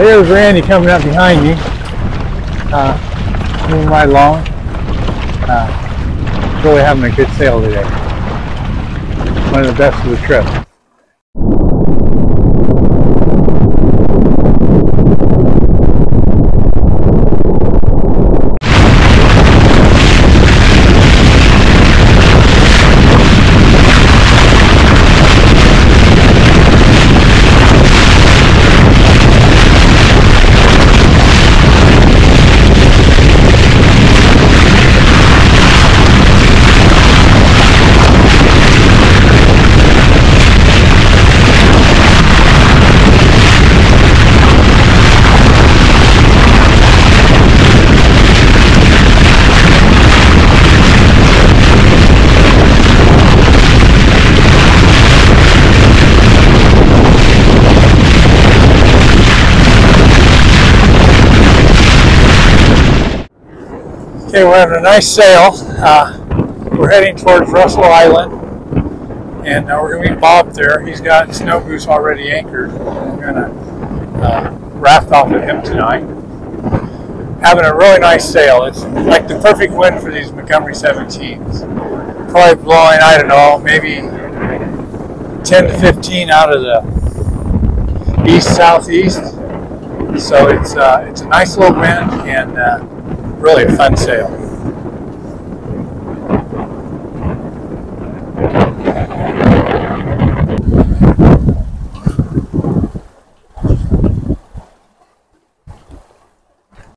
here's Randy coming up behind me. Uh, moving right along. Uh, really having a good sail today. One of the best of the trip. Okay, we're having a nice sail. Uh, we're heading towards Russell Island, and uh, we're going to meet Bob there. He's got Snow Goose already anchored. We're going to uh, raft off with him tonight. Having a really nice sail. It's like the perfect wind for these Montgomery 17s. Probably blowing, I don't know, maybe 10 to 15 out of the east southeast. So it's uh, it's a nice little wind and uh, really a fun sail.